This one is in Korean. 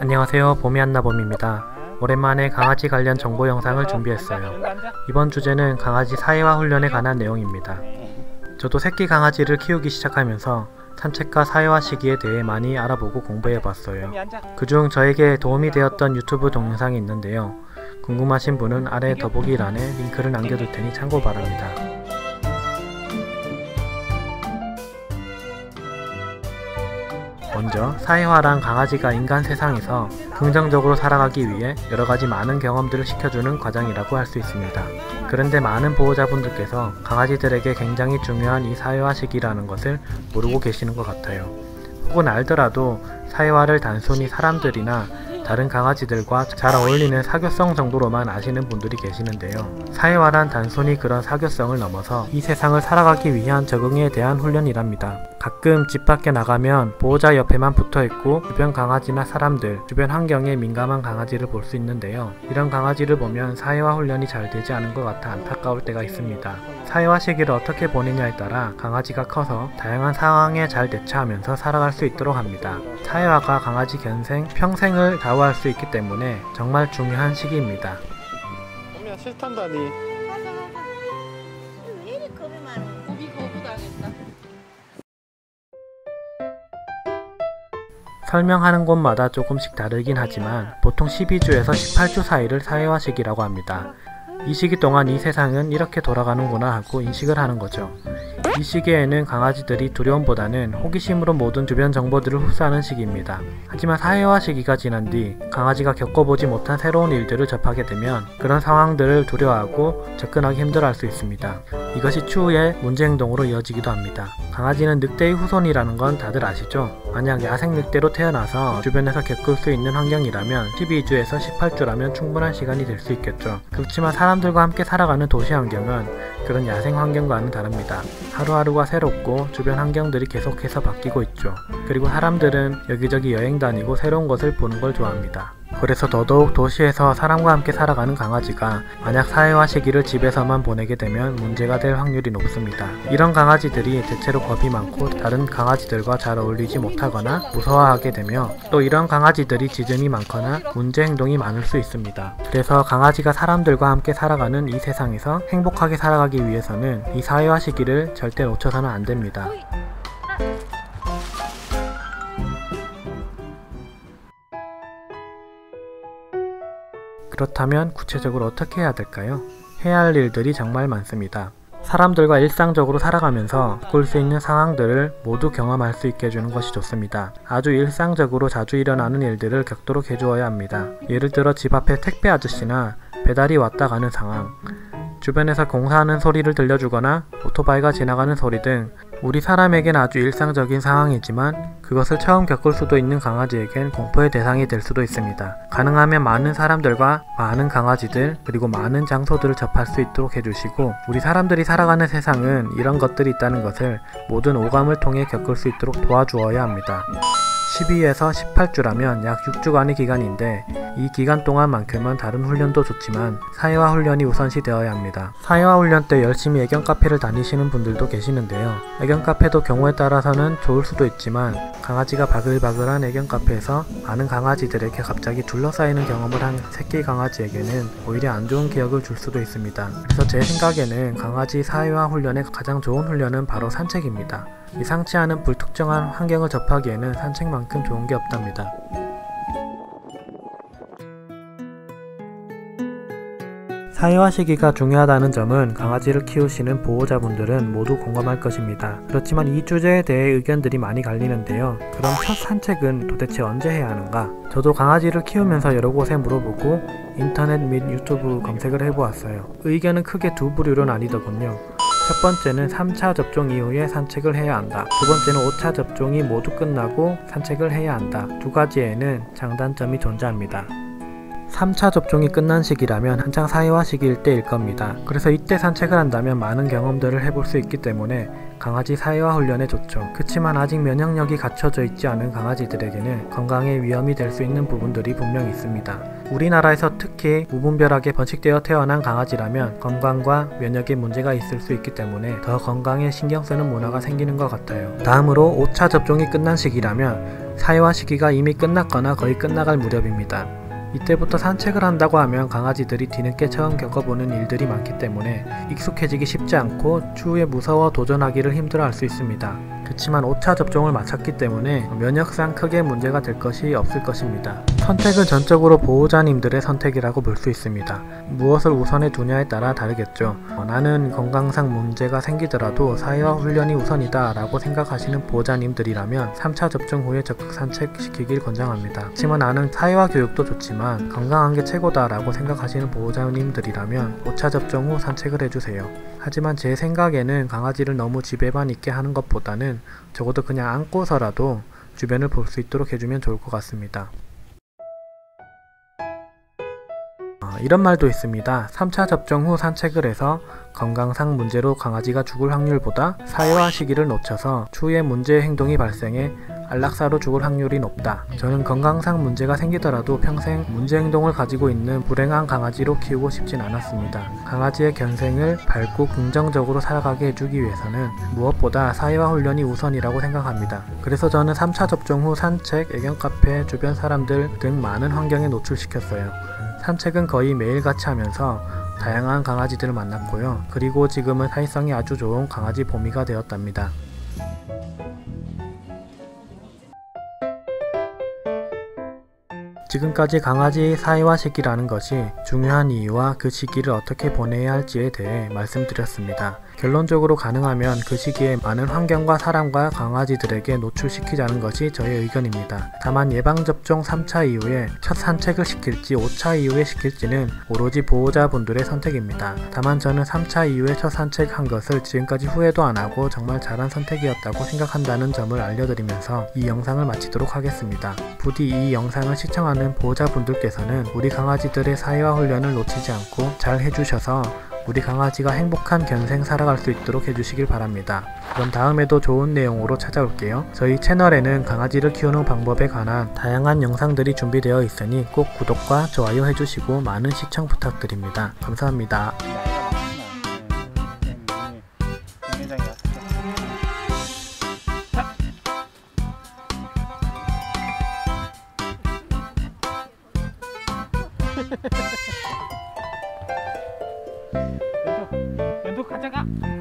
안녕하세요. 봄이한나봄입니다. 오랜만에 강아지 관련 정보 영상을 준비했어요. 이번 주제는 강아지 사회화 훈련에 관한 내용입니다. 저도 새끼 강아지를 키우기 시작하면서 산책과 사회화 시기에 대해 많이 알아보고 공부해봤어요. 그중 저에게 도움이 되었던 유튜브 동영상이 있는데요. 궁금하신 분은 아래 더보기란에 링크를 남겨둘 테니 참고 바랍니다 먼저 사회화란 강아지가 인간 세상에서 긍정적으로 살아가기 위해 여러가지 많은 경험들을 시켜주는 과정이라고 할 수 있습니다. 그런데 많은 보호자분들께서 강아지들에게 굉장히 중요한 이 사회화 시기라는 것을 모르고 계시는 것 같아요. 혹은 알더라도 사회화를 단순히 사람들이나 다른 강아지들과 잘 어울리는 사교성 정도로만 아시는 분들이 계시는데요. 사회화란 단순히 그런 사교성을 넘어서 이 세상을 살아가기 위한 적응에 대한 훈련이랍니다. 가끔 집 밖에 나가면 보호자 옆에만 붙어 있고 주변 강아지나 사람들, 주변 환경에 민감한 강아지를 볼 수 있는데요. 이런 강아지를 보면 사회화 훈련이 잘 되지 않은 것 같아 안타까울 때가 있습니다. 사회화 시기를 어떻게 보느냐에 따라 강아지가 커서 다양한 상황에 잘 대처하면서 살아갈 수 있도록 합니다. 사회화가 강아지 견생, 평생을 좌우할 수 있기 때문에 정말 중요한 시기입니다. 봄이야 실탄다니 맞아 맞아. 왜 이리 겁이 많아? 고비 거부당했다. 설명하는 곳마다 조금씩 다르긴 하지만 보통 12주에서 18주 사이를 사회화 시기라고 합니다. 이 시기 동안 이 세상은 이렇게 돌아가는구나 하고 인식을 하는 거죠. 이 시기에는 강아지들이 두려움보다는 호기심으로 모든 주변 정보들을 흡수하는 시기입니다. 하지만 사회화 시기가 지난 뒤 강아지가 겪어보지 못한 새로운 일들을 접하게 되면 그런 상황들을 두려워하고 접근하기 힘들어할 수 있습니다. 이것이 추후에 문제 행동으로 이어지기도 합니다. 강아지는 늑대의 후손이라는 건 다들 아시죠? 만약 야생 늑대로 태어나서 주변에서 겪을 수 있는 환경이라면 12주에서 18주라면 충분한 시간이 될 수 있겠죠. 그렇지만 사람들과 함께 살아가는 도시 환경은 그런 야생 환경과는 다릅니다. 하루하루가 새롭고 주변 환경들이 계속해서 바뀌고 있죠. 그리고 사람들은 여기저기 여행 다니고 새로운 것을 보는 걸 좋아합니다. 그래서 더더욱 도시에서 사람과 함께 살아가는 강아지가 만약 사회화 시기를 집에서만 보내게 되면 문제가 될 확률이 높습니다. 이런 강아지들이 대체로 겁이 많고 다른 강아지들과 잘 어울리지 못하거나 무서워하게 되며 또 이런 강아지들이 지정이 많거나 문제 행동이 많을 수 있습니다. 그래서 강아지가 사람들과 함께 살아가는 이 세상에서 행복하게 살아가기 위해서는 이 사회화 시기를 절대 놓쳐서는 안 됩니다. 그렇다면 구체적으로 어떻게 해야 될까요? 해야 할 일들이 정말 많습니다. 사람들과 일상적으로 살아가면서 겪을 수 있는 상황들을 모두 경험할 수 있게 해주는 것이 좋습니다. 아주 일상적으로 자주 일어나는 일들을 겪도록 해주어야 합니다. 예를 들어 집 앞에 택배 아저씨나 배달이 왔다 가는 상황, 주변에서 공사하는 소리를 들려주거나 오토바이가 지나가는 소리 등 우리 사람에겐 아주 일상적인 상황이지만 그것을 처음 겪을 수도 있는 강아지에겐 공포의 대상이 될 수도 있습니다. 가능하면 많은 사람들과 많은 강아지들 그리고 많은 장소들을 접할 수 있도록 해주시고 우리 사람들이 살아가는 세상은 이런 것들이 있다는 것을 모든 오감을 통해 겪을 수 있도록 도와주어야 합니다. 12에서 18주라면 약 6주간의 기간인데 이 기간 동안만큼은 다른 훈련도 좋지만 사회화 훈련이 우선시 되어야 합니다. 사회화 훈련 때 열심히 애견 카페를 다니시는 분들도 계시는데요. 애견 카페도 경우에 따라서는 좋을 수도 있지만 강아지가 바글바글한 애견 카페에서 많은 강아지들에게 갑자기 둘러싸이는 경험을 한 새끼 강아지에게는 오히려 안 좋은 기억을 줄 수도 있습니다. 그래서 제 생각에는 강아지 사회화 훈련의 가장 좋은 훈련은 바로 산책입니다. 예상치 않은 불특정한 환경을 접하기에는 산책만큼 좋은 게 없답니다. 사회화 시기가 중요하다는 점은 강아지를 키우시는 보호자분들은 모두 공감할 것입니다. 그렇지만 이 주제에 대해 의견들이 많이 갈리는데요. 그럼 첫 산책은 도대체 언제 해야 하는가? 저도 강아지를 키우면서 여러 곳에 물어보고 인터넷 및 유튜브 검색을 해보았어요. 의견은 크게 두 부류로 나뉘더군요. 첫 번째는 3차 접종 이후에 산책을 해야 한다. 두 번째는 5차 접종이 모두 끝나고 산책을 해야 한다. 두 가지에는 장단점이 존재합니다. 3차 접종이 끝난 시기라면 한창 사회화 시기일 때일 겁니다. 그래서 이때 산책을 한다면 많은 경험들을 해볼 수 있기 때문에 강아지 사회화 훈련에 좋죠. 그치만 아직 면역력이 갖춰져 있지 않은 강아지들에게는 건강에 위험이 될 수 있는 부분들이 분명 있습니다. 우리나라에서 특히 무분별하게 번식되어 태어난 강아지라면 건강과 면역에 문제가 있을 수 있기 때문에 더 건강에 신경 쓰는 문화가 생기는 것 같아요. 다음으로 5차 접종이 끝난 시기라면 사회화 시기가 이미 끝났거나 거의 끝나갈 무렵입니다. 이때부터 산책을 한다고 하면 강아지들이 뒤늦게 처음 겪어보는 일들이 많기 때문에 익숙해지기 쉽지 않고 추후에 무서워 도전하기를 힘들어할 수 있습니다. 그렇지만 5차 접종을 마쳤기 때문에 면역상 크게 문제가 될 것이 없을 것입니다. 선택은 전적으로 보호자님들의 선택이라고 볼 수 있습니다. 무엇을 우선에 두냐에 따라 다르겠죠. 어, 나는 건강상 문제가 생기더라도 사회화 훈련이 우선이다 라고 생각하시는 보호자님들이라면 3차 접종 후에 적극 산책시키길 권장합니다. 하지만 나는 사회화 교육도 좋지만 건강한 게 최고다 라고 생각하시는 보호자님들이라면 5차 접종 후 산책을 해주세요. 하지만 제 생각에는 강아지를 너무 집에만 있게 하는 것보다는 적어도 그냥 안고서라도 주변을 볼 수 있도록 해주면 좋을 것 같습니다. 이런 말도 있습니다. 3차 접종 후 산책을 해서 건강상 문제로 강아지가 죽을 확률보다 사회화 시기를 놓쳐서 추후에 문제의 행동이 발생해 안락사로 죽을 확률이 높다. 저는 건강상 문제가 생기더라도 평생 문제 행동을 가지고 있는 불행한 강아지로 키우고 싶진 않았습니다. 강아지의 견생을 밝고 긍정적으로 살아가게 해주기 위해서는 무엇보다 사회화 훈련이 우선이라고 생각합니다. 그래서 저는 3차 접종 후 산책, 애견 카페, 주변 사람들 등 많은 환경에 노출시켰어요. 산책은 거의 매일같이 하면서 다양한 강아지들을 만났고요. 그리고 지금은 사회성이 아주 좋은 강아지 보미가 되었답니다. 지금까지 강아지 사회화 시기라는 것이 중요한 이유와 그 시기를 어떻게 보내야 할지에 대해 말씀드렸습니다. 결론적으로 가능하면 그 시기에 많은 환경과 사람과 강아지들에게 노출시키자는 것이 저의 의견입니다. 다만 예방접종 3차 이후에 첫 산책을 시킬지 5차 이후에 시킬지는 오로지 보호자분들의 선택입니다. 다만 저는 3차 이후에 첫 산책한 것을 지금까지 후회도 안하고 정말 잘한 선택이었다고 생각한다는 점을 알려드리면서 이 영상을 마치도록 하겠습니다. 부디 이 영상을 시청하는 보호자분들께서는 우리 강아지들의 사회화 훈련을 놓치지 않고 잘 해주셔서 우리 강아지가 행복한 견생 살아갈 수 있도록 해주시길 바랍니다. 그럼 다음에도 좋은 내용으로 찾아올게요. 저희 채널에는 강아지를 키우는 방법에 관한 다양한 영상들이 준비되어 있으니 꼭 구독과 좋아요 해주시고 많은 시청 부탁드립니다. 감사합니다. 경매장이 왔어. 왼쪽,